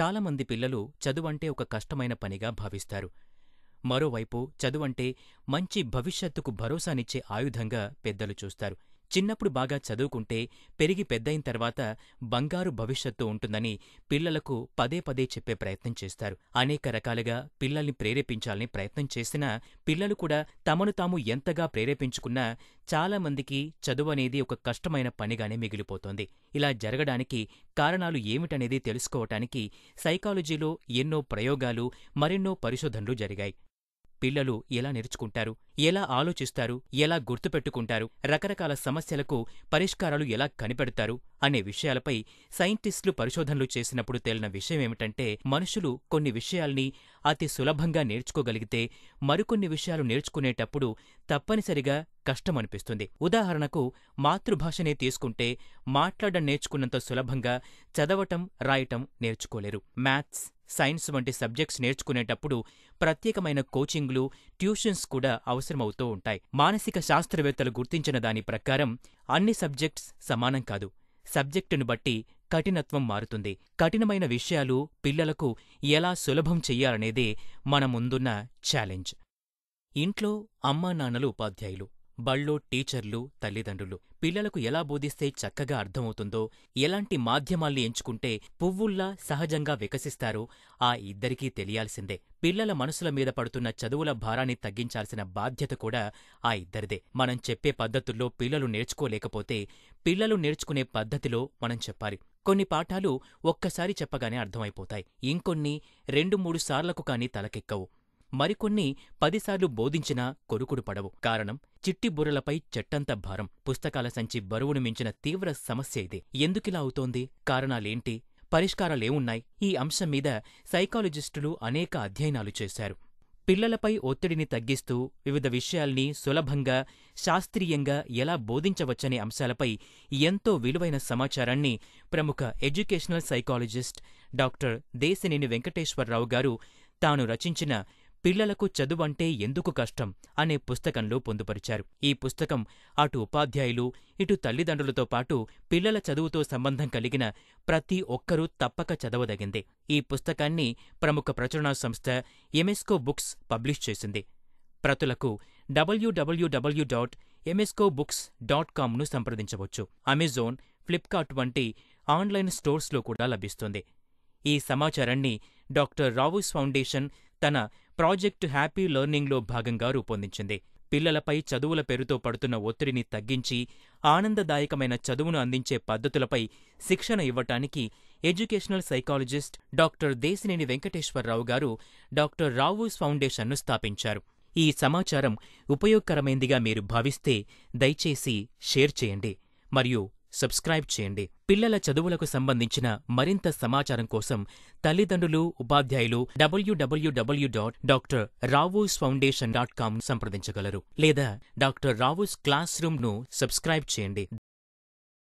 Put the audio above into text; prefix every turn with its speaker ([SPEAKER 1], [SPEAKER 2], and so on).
[SPEAKER 1] చాలామంది పిల్లలు చదువంటే ఒక కష్టమైన పనిగా భావిస్తారు. మరోవైపు చదువంటే మంచి భవిష్యత్తుకు భరోసానిచ్చే ఆయుధంగా పెద్దలు చూస్తారు. చిన్నప్పుడు బాగా చదువుకుంటే పెరిగి పెద్దయిన తర్వాత బంగారు భవిష్యత్తు ఉంటుందని పిల్లలకు పదే పదే చెప్పే ప్రయత్నం చేస్తారు. అనేక రకాలుగా పిల్లల్ని ప్రేరేపించాలని ప్రయత్నం చేసినా పిల్లలు కూడా తమను తాము ఎంతగా ప్రేరేపించుకున్నా చాలామందికి చదువనేది ఒక కష్టమైన పనిగానే మిగిలిపోతోంది. ఇలా జరగడానికి కారణాలు ఏమిటనేది తెలుసుకోవటానికి సైకాలజీలో ఎన్నో ప్రయోగాలు మరెన్నో పరిశోధనలు జరిగాయి. పిల్లలు ఎలా నేర్చుకుంటారు ఎలా ఆలోచిస్తారు ఎలా గుర్తుపెట్టుకుంటారు రకరకాల సమస్యలకు పరిష్కారాలు ఎలా కనిపెడతారు అనే విషయాలపై సైంటిస్టులు పరిశోధనలు చేసినప్పుడు తేలిన విషయమేమిటంటే మనుషులు కొన్ని విషయాల్ని అతి సులభంగా నేర్చుకోగలిగితే మరికొన్ని విషయాలు నేర్చుకునేటప్పుడు తప్పనిసరిగా కష్టమనిపిస్తుంది. ఉదాహరణకు మాతృభాషనే తీసుకుంటే మాట్లాడడం నేర్చుకున్నంత సులభంగా చదవటం రాయటం నేర్చుకోలేరు. మ్యాథ్స్ సైన్స్ వంటి సబ్జెక్ట్స్ నేర్చుకునేటప్పుడు ప్రత్యేకమైన కోచింగ్లు ట్యూషన్స్ కూడా అవసరమవుతూ ఉంటాయి. మానసిక శాస్త్రవేత్తలు గుర్తించిన దాని ప్రకారం అన్ని సబ్జెక్ట్స్ సమానం కాదు. సబ్జెక్టును బట్టి కఠినత్వం మారుతుంది. కఠినమైన విషయాలు పిల్లలకు ఎలా సులభం చెయ్యాలనేదే మన ముందున్న ఛాలెంజ్. ఇంట్లో అమ్మానాన్నలు ఉపాధ్యాయులు. బళ్ళో టీచర్లు తల్లిదండ్రులు పిల్లలకు ఎలా బోధిస్తే చక్కగా అర్థమవుతుందో ఎలాంటి మాధ్యమాల్ని ఎంచుకుంటే పువ్వుల్లా సహజంగా వికసిస్తారో ఆ ఇద్దరికీ తెలియాల్సిందే. పిల్లల మనసుల మీద పడుతున్న చదువుల భారాన్ని తగ్గించాల్సిన బాధ్యత కూడా ఆ ఇద్దరిదే. మనం చెప్పే పద్ధతుల్లో పిల్లలు నేర్చుకోలేకపోతే పిల్లలు నేర్చుకునే పద్ధతిలో మనం చెప్పాలి. కొన్ని పాఠాలు ఒక్కసారి చెప్పగానే అర్థమైపోతాయి. ఇంకొన్ని రెండు మూడు సార్లకు కాని తలకెక్కవు. మరికొన్ని పదిసార్లు బోధించినా కొరుకుడు పడవు. కారణం చిట్టి బుర్రలపై చెట్టంత భారం. పుస్తకాల సంచి బరువును మించిన తీవ్ర సమస్య ఇది. ఎందుకిలా అవుతోంది? కారణాలేంటి? పరిష్కారాలేవున్నాయి ఈ అంశం మీద సైకాలజిస్టులు అనేక అధ్యయనాలు చేశారు. పిల్లలపై ఒత్తిడిని తగ్గిస్తూ వివిధ విషయాల్ని సులభంగా శాస్త్రీయంగా ఎలా బోధించవచ్చనే అంశాలపై ఎంతో విలువైన సమాచారాన్ని ప్రముఖ educational psychologist doctor Desineni Venkateswararao గారు తాను రచించిన పిల్లలకు చదువంటే ఎందుకు కష్టం అనే పుస్తకంలో పొందుపరిచారు. ఈ పుస్తకం అటు ఉపాధ్యాయులు ఇటు తల్లిదండ్రులతో పాటు పిల్లల చదువుతో సంబంధం కలిగిన ప్రతి ఒక్కరూ తప్పక చదవదగిందే. ఈ పుస్తకాన్ని ప్రముఖ ప్రచురణా సంస్థ ఎమెస్కో బుక్స్ పబ్లిష్ చేసింది. ప్రతులకు WWW dot Emesco books dot కామ్ను సంప్రదించవచ్చు. అమెజాన్ ఫ్లిప్కార్ట్ వంటి ఆన్లైన్ స్టోర్స్లో కూడా లభిస్తుంది. ఈ సమాచారాన్ని డాక్టర్ రావుస్ ఫౌండేషన్ తన ప్రాజెక్ట్ హ్యాపీ లెర్నింగ్లో భాగంగా రూపొందించింది. పిల్లలపై చదువుల పేరుతో పడుతున్న ఒత్తిడిని తగ్గించి ఆనందదాయకమైన చదువును అందించే పద్ధతులపై శిక్షణ ఇవ్వటానికి educational psychologist doctor Desineni Venkateswararao గారు డాక్టర్ రావూస్ ఫౌండేషన్ను స్థాపించారు. ఈ సమాచారం ఉపయోగకరమైందిగా మీరు భావిస్తే దయచేసి షేర్ చేయండి. మరియు సబ్స్క్రైబ్ చేయండి. పిల్లల చదువులకు సంబంధించిన మరింత సమాచారం కోసం తల్లిదండ్రులు ఉపాధ్యాయులు W W W dot doctor Rao's foundation dot com సంప్రదించగలరు. లేదా డాక్టర్ రావూస్ క్లాస్ రూమ్ను సబ్స్క్రైబ్ చేయండి.